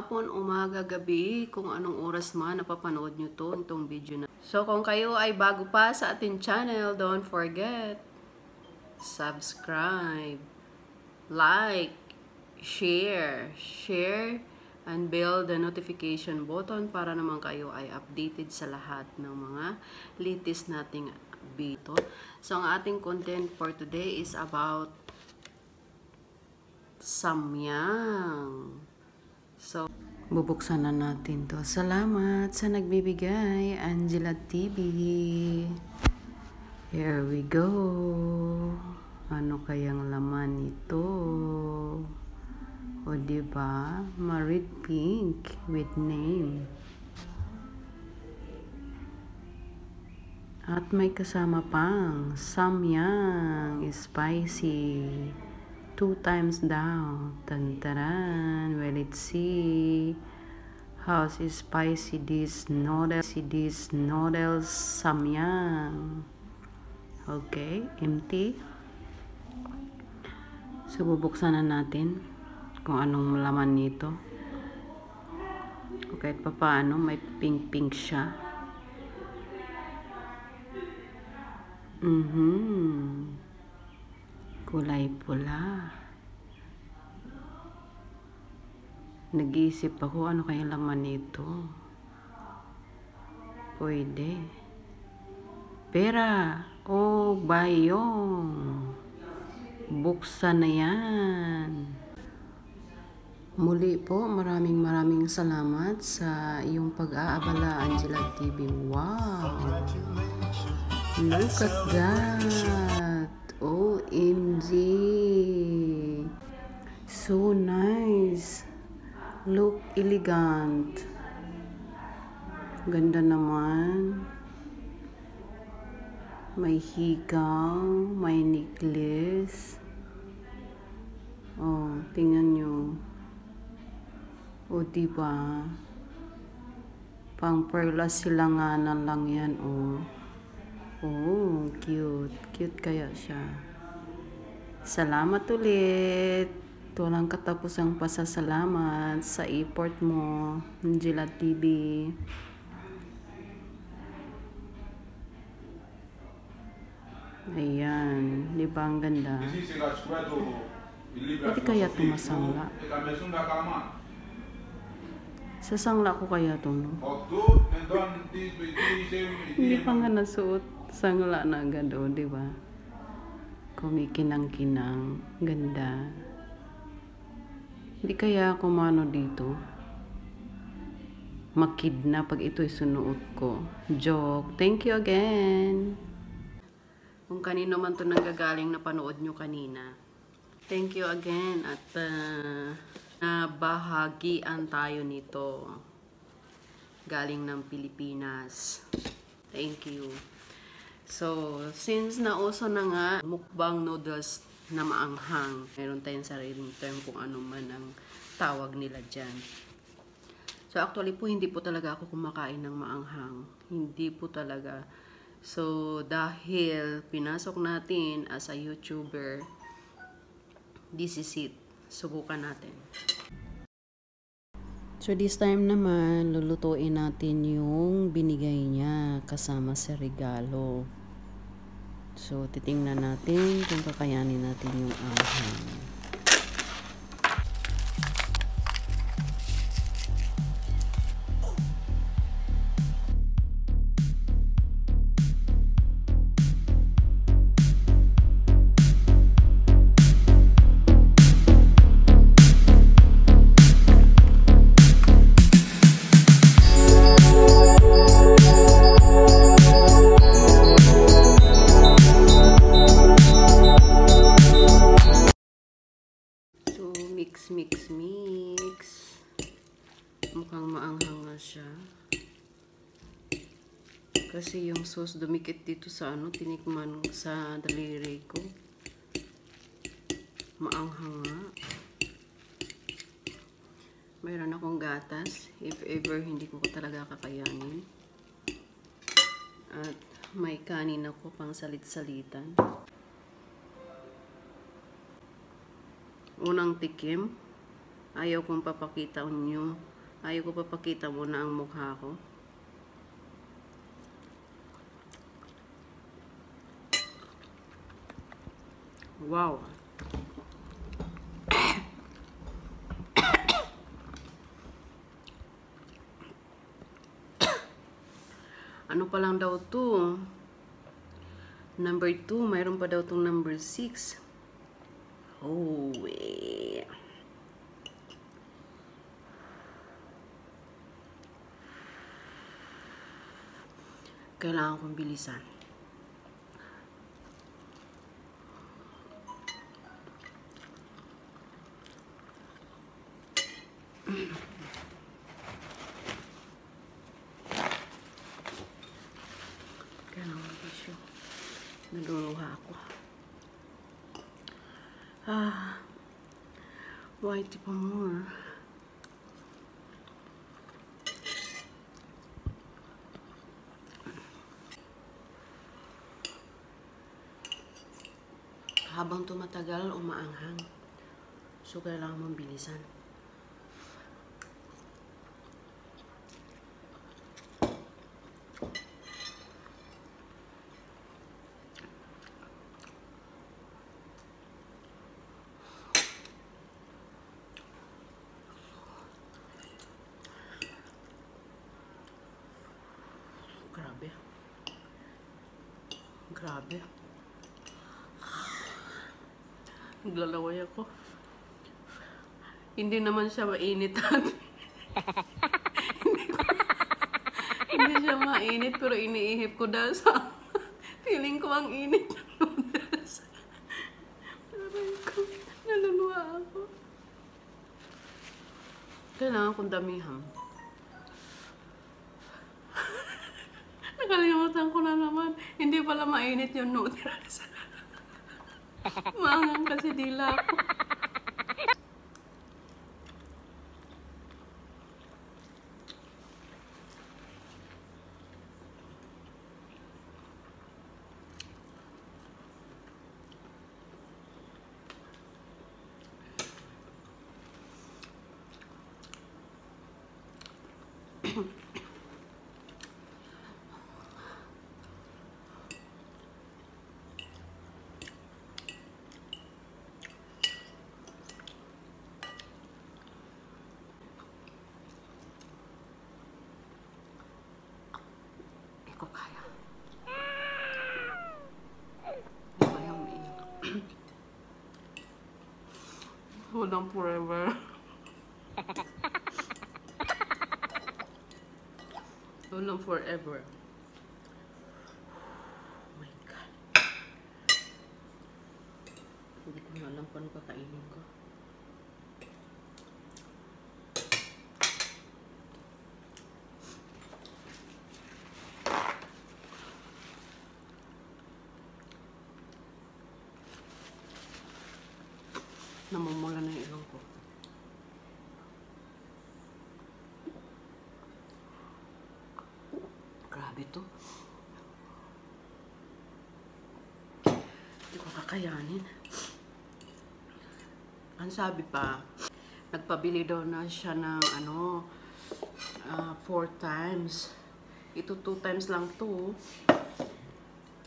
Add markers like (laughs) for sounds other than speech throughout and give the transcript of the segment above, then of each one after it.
hapon, umaga, gabi, kung anong oras man napapanood nyo to, itong video na. So, kung kayo ay bago pa sa ating channel, don't forget, subscribe, like, share, share, and bell the notification button para naman kayo ay updated sa lahat ng mga latest nating video. So, ang ating content for today is about samyang. So, bubuksan na natin to. Salamat sa nagbibigay, Angela TV. Here we go. Ano kayang laman nito? O diba? Marid pink with name. At may kasama pang samyang spicy. Two times down. Tantaran. Well, let's see. How's spicy this noodles? This noodles samyang. Okay, empty. So, bubuksan na natin kung anong laman nito. Kahit pa paano, may pink-pink siya. Mhm. Kulay pula. Nag-iisip ako ano kaya laman nito. Pwede. Pera. Oh, bayong. Buksan na yan. Muli po, maraming maraming salamat sa iyong pag-aabala, Angela TV. Wow! Look at that! OMG! So nice! Look elegant. Ganda naman. May higaw, may necklace. Oh, tingnan nyo. O, diba? Pang perlas silanganan lang yan, oh. Oh, cute. Cute kaya siya. Salamat ulit. Walang katapusang pasasalamat sa import mo, Angela TV. Ayan, di ba ang ganda? Pwede kaya ito masangla? Sasangla ko kaya ito, no? Hindi pa nga nasuot. Sangla na agad, o, di ba? Kumikinang-kinang. Ganda. Hindi kaya ako mano dito. Makid na pag ito'y sunuot ko. Joke. Thank you again. Kung kanino man to nanggagaling na panood nyo kanina. Thank you again at uh, nabahagian tayo nito. Galing ng Pilipinas. Thank you. So, since nauso na nga mukbang noodles na maanghang, meron tayong sariling term kung ano man ang tawag nila dyan. So, actually po, hindi po talaga ako kumakain ng maanghang. Hindi po talaga. So, dahil pinasok natin as a YouTuber, this is it. Subukan natin. So, this time naman, lulutuin natin yung binigay niya kasama sa regalo. So, titingnan natin kung kakayanin natin yung anghang. Mix, mix, mix. Mukhang maanghang nga siya. Kasi yung sauce dumikit dito sa ano, tinikman sa daliri ko. Maanghang nga. Mayroon akong gatas. If ever hindi ko talaga kakayanin. At may kanin ako pang salit-salitan. Unang tikim. Ayaw kong papakita nyo. Ayaw ko papakita mo na ang mukha ko. Wow. ano pa lang daw to? Number 2, mayroon pa daw tong number 6. Eh. Kailangan kong bilisan. Kailangan kong tissue. Naluluha ako. Ah. Whitey pa more. Habang tumatagal, umaanghang. So, kailangan mong bilisan. Grabe. Grabe. Naglalaway ako. Hindi naman siya mainit. hindi, ko, hindi siya mainit pero iniihip ko dahil sa feeling ko ang init ng ko, naluluwa ako. Kailangan kong damihan. Nakalimutan ko na naman. Hindi pala mainit yung noodles. (laughs) Maangang kasi dila ko. Hindi ko kaya. Hindi ko kaya umiiyak. On forever. Hold on forever. Oh my God. Hindi ko na alam paano kakainin ko. Namumula na yung ilong ko. Grabe to. Hindi ko kakayanin. Ang sabi pa, nagpabili daw na siya ng ano, ah, four times. Ito two times lang to.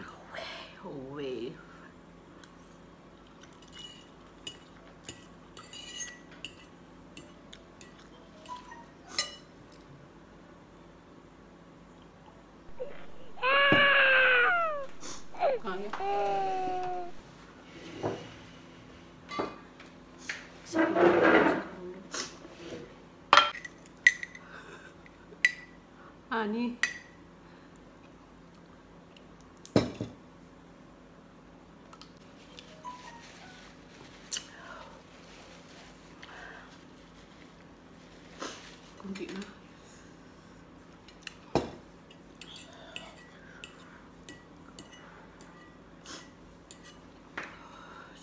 Away, away. 강해. 아니.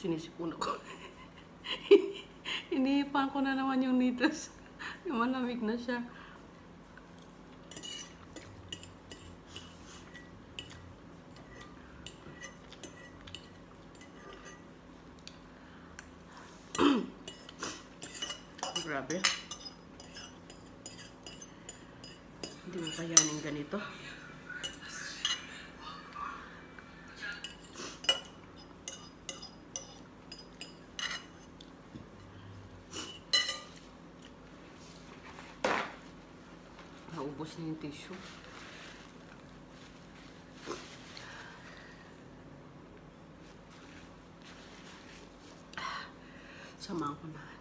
Sinisipon ako. (laughs) Inihipan ko na naman yung nitas. (laughs) Yung malamig na siya. (clears throat) Grabe. Hindi mo kayanin ganito. Naubos na yung tissue. Samahan (sighs) ko na.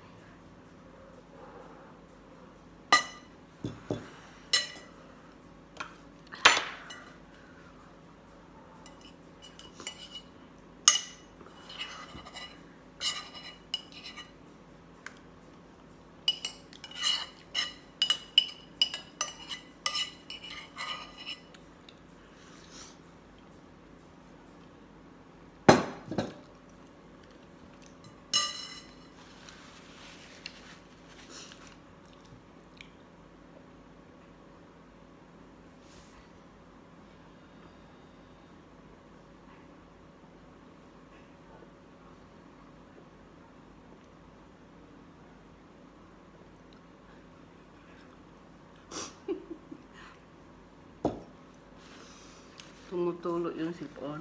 Tumutulo yung sipon.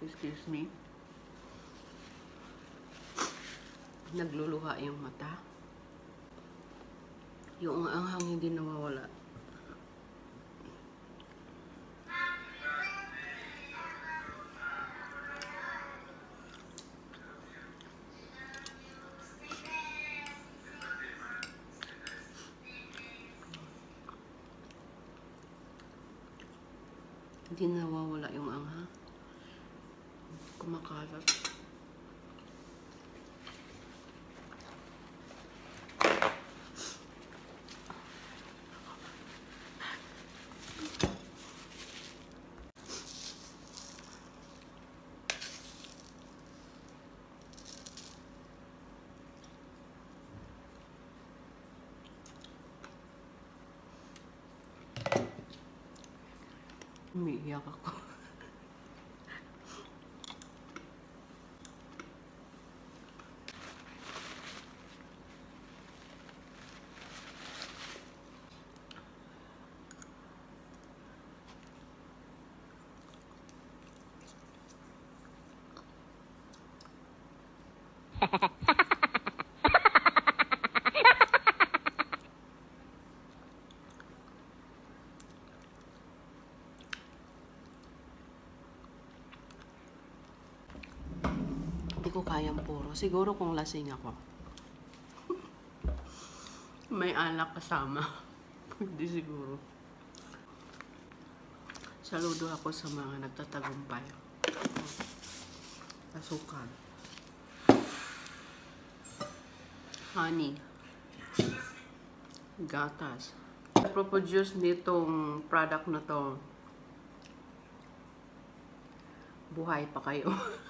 Excuse me. Nagluluha yung mata. Yung anghang hindi nawawala. Hindi nawawala yung anghang. Kumakalat. Umiiyak ako. Hindi ko kayang puro. Siguro kung lasing ako. May alak kasama. (laughs) Hindi siguro. Saludo ako sa mga nagtatagumpay. Asukal. Honey. Gatas. Nagpo-produce nitong product na to. Buhay pa kayo. (laughs)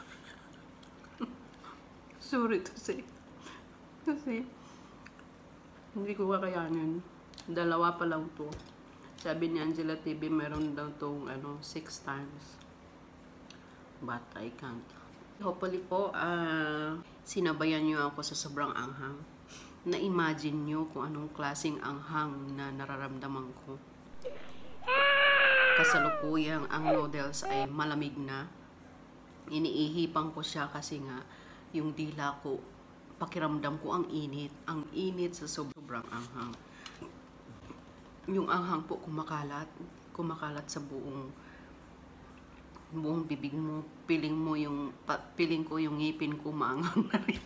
Sorry to say. Kasi, hindi ko kakayanin. Dalawa pa lang to. Sabi ni Angela TV, meron daw tong ano, six times. But I can't. Hopefully po, ah, sinabayan niyo ako sa sobrang anghang. Na-imagine niyo kung anong klaseng anghang na nararamdaman ko. Kasalukuyang ang noodles ay malamig na. Iniihipan ko siya kasi nga yung dila ko, pakiramdam ko ang init. Ang init sa sobrang anghang. Yung anghang po kumakalat. Kumakalat sa buong buong bibig mo. Piling mo yung, piling ko yung ngipin ko maanghang na rin.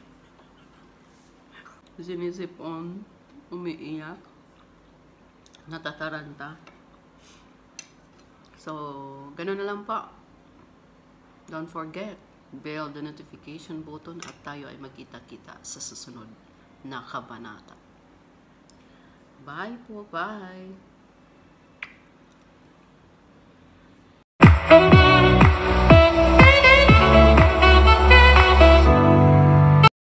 (laughs) Sinisipon, umiiyak, natataranta. So, ganun na lang po. Don't forget, bell the notification button at tayo ay magkita-kita sa susunod na kabanata. Bye po, bye!